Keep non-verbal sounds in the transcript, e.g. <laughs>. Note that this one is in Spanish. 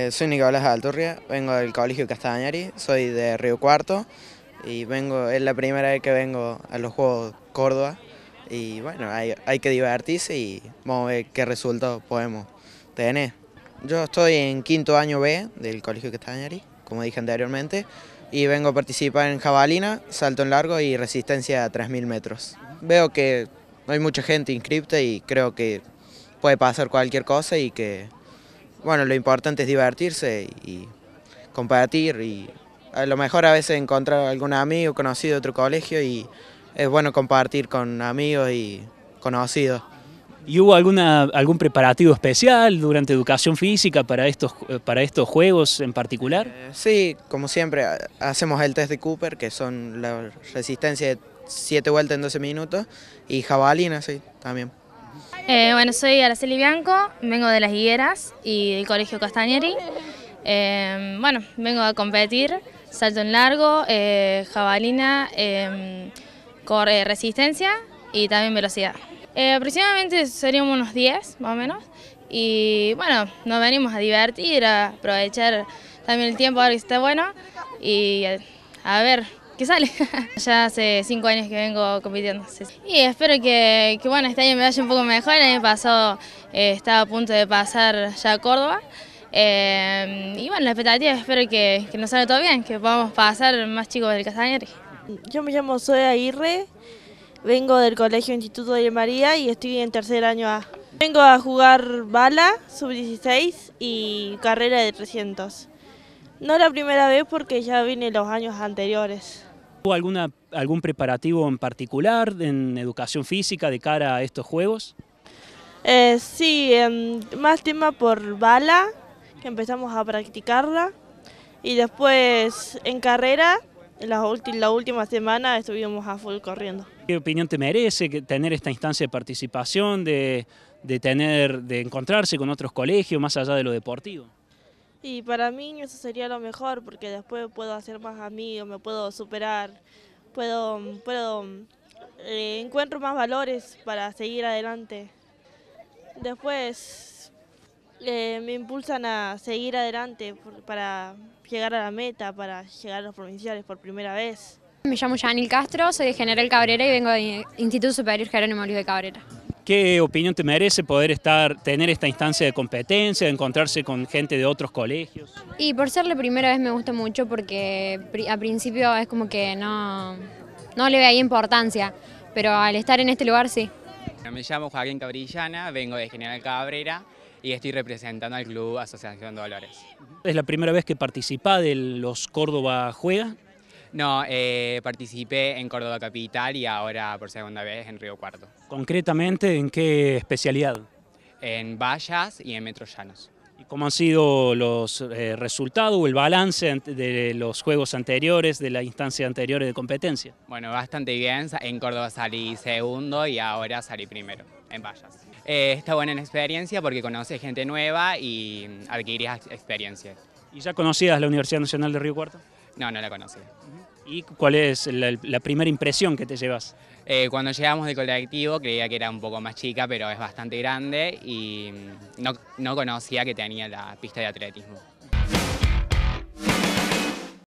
Eh, soy Nicolás Alturria, vengo del Colegio Castañari, soy de Río Cuarto y vengo, es la primera vez que vengo a los Juegos Córdoba y bueno, hay, hay que divertirse y vamos a ver qué resultados podemos tener. Yo estoy en quinto año B del Colegio Castañari, como dije anteriormente, y vengo a participar en jabalina, salto en largo y resistencia a 3.000 metros. Veo que hay mucha gente inscripta y creo que puede pasar cualquier cosa y que bueno, lo importante es divertirse y compartir y a lo mejor a veces encontrar algún amigo conocido de otro colegio y es bueno compartir con amigos y conocidos. ¿Y hubo alguna, algún preparativo especial durante educación física para estos, para estos juegos en particular? Eh, sí, como siempre, hacemos el test de Cooper, que son la resistencia de 7 vueltas en 12 minutos, y jabalina, sí, también. Eh, bueno, soy Araceli Bianco, vengo de Las Higueras y del Colegio Castañeri. Eh, bueno, vengo a competir, salto en largo, eh, jabalina, corre resistencia y también velocidad. aproximadamente seríamos unos 10, más o menos. Y bueno, nos venimos a divertir, a aprovechar también el tiempo, a ver que está bueno y a ver que sale. <laughs> ya hace cinco años que vengo compitiendo. Y espero que, bueno, este año me vaya un poco mejor. El año pasado eh, estaba a punto de pasar ya a Córdoba. Eh, y bueno, la expectativa espero que, que, nos salga todo bien, que podamos pasar más chicos del Castañeri. Yo me llamo Zoe Aguirre, vengo del Colegio Instituto de María y estoy en tercer año A. Vengo a jugar bala, sub-16 y carrera de 300. No la primera vez porque ya vine los años anteriores. ¿Hubo alguna, algún preparativo en particular en educación física de cara a estos juegos? Eh, sí, más tema por bala, que empezamos a practicarla. Y después en carrera, en la, la última semana estuvimos a full corriendo. ¿Qué opinión te merece tener esta instancia de participación, de, de, tener, de encontrarse con otros colegios más allá de lo deportivo? Y para mí eso sería lo mejor porque después puedo hacer más amigos, me puedo superar, puedo, puedo eh, encuentro más valores para seguir adelante. Después eh, me impulsan a seguir adelante para llegar a la meta, para llegar a los provinciales por primera vez. Me llamo Janil Castro, soy de General Cabrera y vengo del Instituto Superior Jerónimo Luis de Cabrera. ¿Qué opinión te merece poder estar, tener esta instancia de competencia, encontrarse con gente de otros colegios? Y por ser la primera vez me gusta mucho porque a principio es como que no, no le veía importancia, pero al estar en este lugar sí. Me llamo Joaquín Cabrillana, vengo de General Cabrera y estoy representando al Club Asociación Dolores. ¿Es la primera vez que participa de los Córdoba Juega? No, eh, participé en Córdoba Capital y ahora por segunda vez en Río Cuarto. ¿Concretamente en qué especialidad? En vallas y en metros llanos. ¿Y cómo han sido los eh, resultados o el balance de los juegos anteriores, de la instancia anterior de competencia? Bueno, bastante bien. En Córdoba salí segundo y ahora salí primero en vallas. Eh, está buena la experiencia porque conoces gente nueva y adquirías experiencia. ¿Y ya conocías la Universidad Nacional de Río Cuarto? No, no la conocía. ¿Y cuál es la, primera impresión que te llevas? Eh, cuando llegamos de colectivo creía que era un poco más chica, pero es bastante grande y no, no conocía que tenía la pista de atletismo.